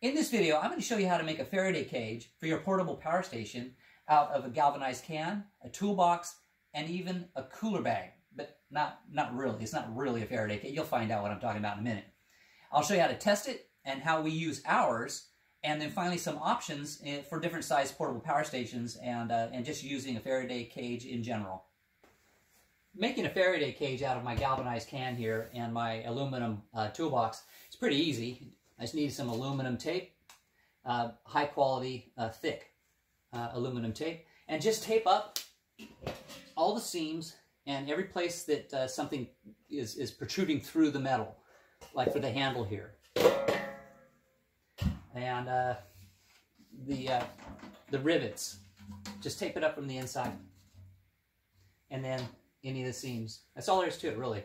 In this video, I'm going to show you how to make a Faraday cage for your portable power station out of a galvanized can, a toolbox, and even a cooler bag. But not, not really. It's not really a Faraday cage. You'll find out what I'm talking about in a minute. I'll show you how to test it and how we use ours, and then finally some options eh, for different size portable power stations and, uh, and just using a Faraday cage in general. Making a Faraday cage out of my galvanized can here and my aluminum uh, toolbox is pretty easy. I just need some aluminum tape, uh, high quality, uh, thick uh, aluminum tape, and just tape up all the seams and every place that uh, something is, is protruding through the metal, like for the handle here. And uh, the, uh, the rivets, just tape it up from the inside. And then any of the seams. That's all there is to it, really.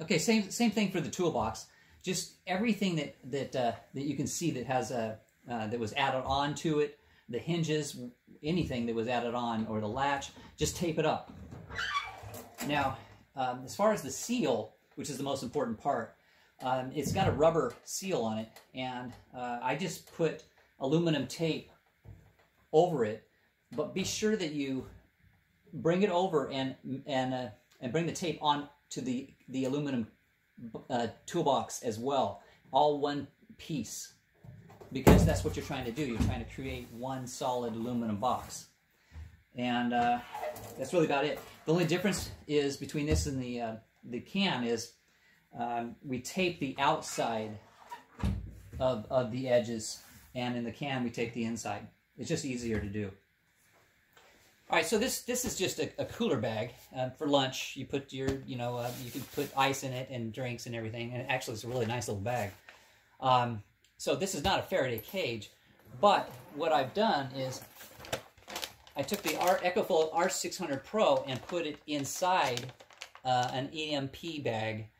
Okay, same, same thing for the toolbox just everything that that uh, that you can see that has a uh, that was added on to it, the hinges, anything that was added on, or the latch, just tape it up. Now, um, as far as the seal, which is the most important part, um, it's got a rubber seal on it, and uh, I just put aluminum tape over it. But be sure that you bring it over and and uh, and bring the tape on to the the aluminum uh, toolbox as well, all one piece, because that's what you're trying to do. You're trying to create one solid aluminum box. And uh, that's really about it. The only difference is between this and the, uh, the can is um, we tape the outside of, of the edges, and in the can we tape the inside. It's just easier to do. All right, so this this is just a, a cooler bag uh, for lunch. You put your, you know, uh, you can put ice in it and drinks and everything. And actually, it's a really nice little bag. Um, so this is not a Faraday cage, but what I've done is I took the R EcoFlow R600 Pro and put it inside uh, an EMP bag,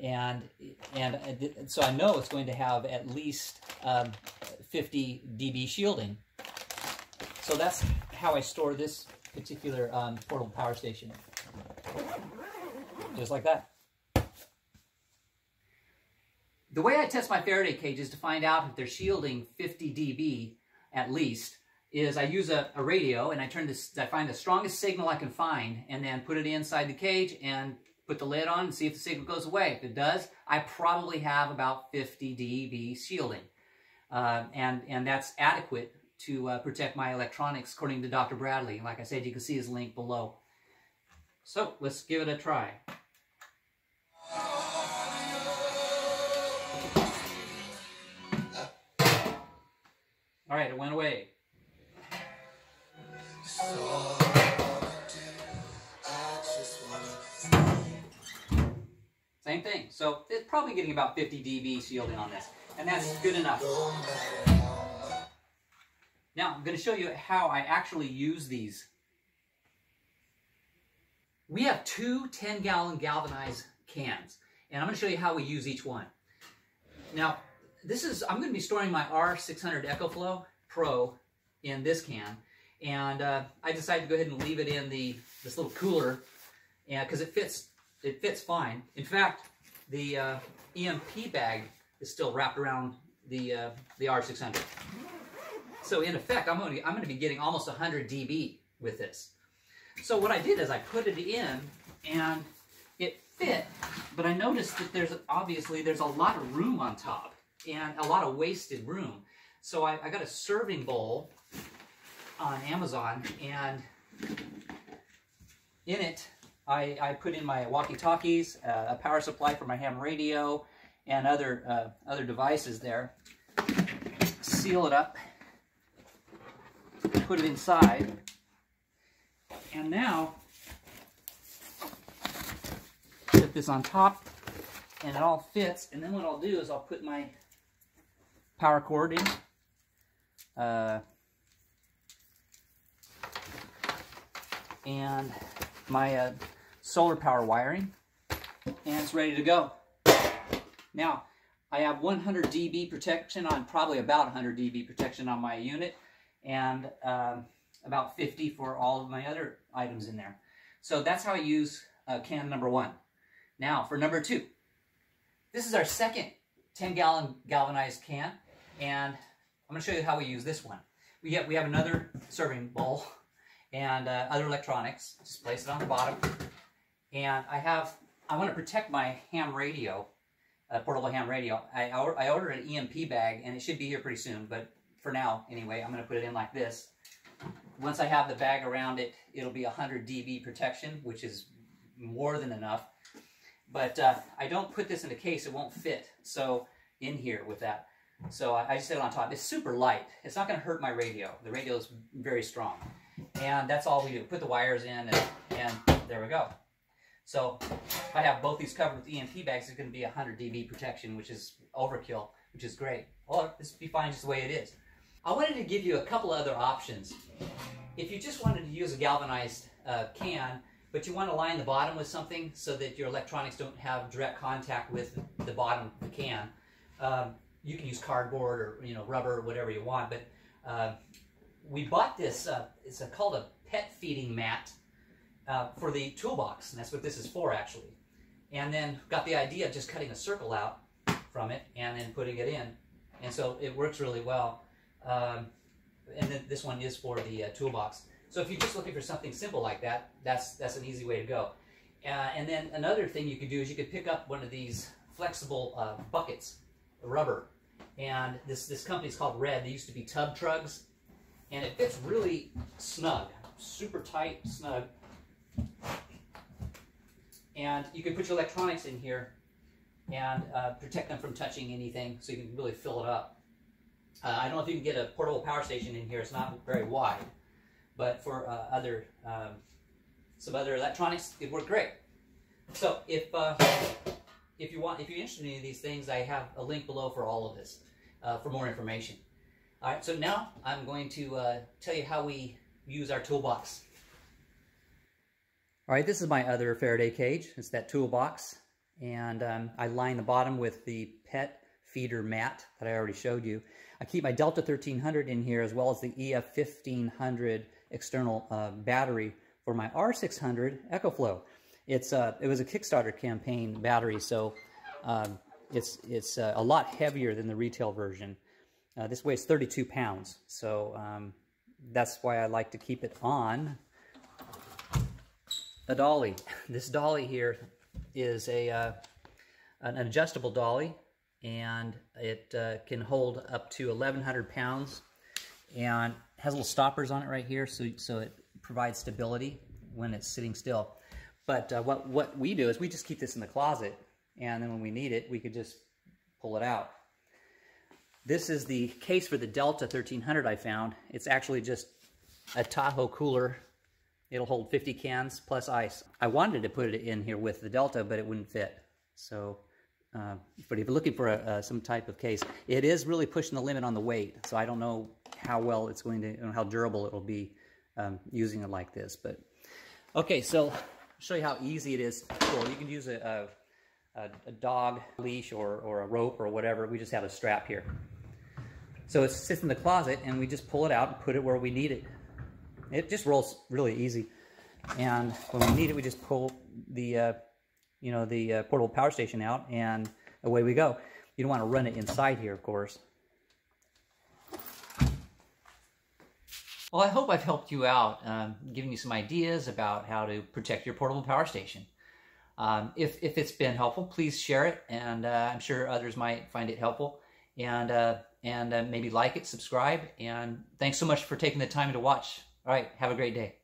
and and uh, so I know it's going to have at least um, 50 dB shielding. So that's how I store this particular um, portable power station. Just like that. The way I test my Faraday cages to find out if they're shielding 50 dB at least is I use a, a, radio and I turn this, I find the strongest signal I can find and then put it inside the cage and put the lid on and see if the signal goes away. If it does, I probably have about 50 dB shielding. Uh, and, and that's adequate to uh, protect my electronics, according to Dr. Bradley. Like I said, you can see his link below. So let's give it a try. All right, it went away. Same thing. So it's probably getting about 50 dB shielding on this. And that's good enough. Now, I'm going to show you how I actually use these. We have two 10-gallon galvanized cans, and I'm going to show you how we use each one. Now, this is, I'm going to be storing my R600 EcoFlow Pro in this can, and uh, I decided to go ahead and leave it in the this little cooler, because it fits it fits fine. In fact, the uh, EMP bag is still wrapped around the uh, the R600. So in effect, I'm going, to, I'm going to be getting almost 100 dB with this. So what I did is I put it in and it fit, but I noticed that there's obviously there's a lot of room on top and a lot of wasted room. So I, I got a serving bowl on Amazon and in it I, I put in my walkie-talkies, uh, a power supply for my ham radio, and other uh, other devices there. Seal it up put it inside. And now, put this on top, and it all fits. And then what I'll do is I'll put my power cord in. Uh, and my uh, solar power wiring, and it's ready to go. Now, I have 100 dB protection on, probably about 100 dB protection on my unit and um, about 50 for all of my other items in there. So that's how I use uh, can number one. Now for number two. This is our second 10 gallon galvanized can and I'm to show you how we use this one. We have, we have another serving bowl and uh, other electronics. Just place it on the bottom. And I have, I want to protect my ham radio, uh, portable ham radio. I, I ordered an EMP bag and it should be here pretty soon, but for now, anyway, I'm going to put it in like this. Once I have the bag around it, it'll be 100 dB protection, which is more than enough. But uh, I don't put this in a case, it won't fit. So in here with that. So I, I just set it on top. It's super light. It's not going to hurt my radio. The radio is very strong. And that's all we do. Put the wires in and, and there we go. So if I have both these covered with EMP bags, it's going to be 100 dB protection, which is overkill, which is great. Or this will be fine just the way it is. I wanted to give you a couple other options. If you just wanted to use a galvanized uh, can, but you want to line the bottom with something so that your electronics don't have direct contact with the bottom of the can, um, you can use cardboard or you know rubber or whatever you want. But uh, we bought this. Uh, it's a, called a pet feeding mat uh, for the toolbox, and that's what this is for actually. And then got the idea of just cutting a circle out from it and then putting it in, and so it works really well. Um, and then this one is for the uh, toolbox. So if you're just looking for something simple like that, that's that's an easy way to go. Uh, and then another thing you could do is you could pick up one of these flexible uh, buckets, rubber, and this this company is called Red. They used to be tub trugs, and it fits really snug, super tight, snug. And you can put your electronics in here and uh, protect them from touching anything, so you can really fill it up. Uh, I don't know if you can get a portable power station in here. It's not very wide, but for uh, other um, some other electronics, it worked great. So if uh, if you want, if you're interested in any of these things, I have a link below for all of this uh, for more information. All right, so now I'm going to uh, tell you how we use our toolbox. All right, this is my other Faraday cage. It's that toolbox, and um, I line the bottom with the pet feeder mat that I already showed you. I keep my Delta 1300 in here as well as the EF 1500 external uh, battery for my R600 EcoFlow. It's uh, it was a Kickstarter campaign battery, so um, it's it's uh, a lot heavier than the retail version. Uh, this weighs 32 pounds, so um, that's why I like to keep it on a dolly. This dolly here is a uh, an adjustable dolly, and it uh, can hold up to 1,100 pounds, and has little stoppers on it right here, so so it provides stability when it's sitting still. But uh, what, what we do is we just keep this in the closet, and then when we need it, we could just pull it out. This is the case for the Delta 1300 I found. It's actually just a Tahoe cooler. It'll hold 50 cans plus ice. I wanted to put it in here with the Delta, but it wouldn't fit. So, uh, but if you're looking for a, uh, some type of case, it is really pushing the limit on the weight. So I don't know how well it's going to, how durable it'll be um, using it like this. But okay, so I'll show you how easy it is. You can use a, a, a, dog leash or, or a rope or whatever. We just have a strap here. So it sits in the closet and we just pull it out and put it where we need it. It just rolls really easy. And when we need it, we just pull the, uh, you know, the uh, portable power station out and away we go. You don't want to run it inside here, of course. Well, I hope I've helped you out, um, giving you some ideas about how to protect your portable power station. Um, if, if it's been helpful, please share it, and uh, I'm sure others might find it helpful. And, uh, and uh, maybe like it, subscribe, and thanks so much for taking the time to watch. All right, have a great day.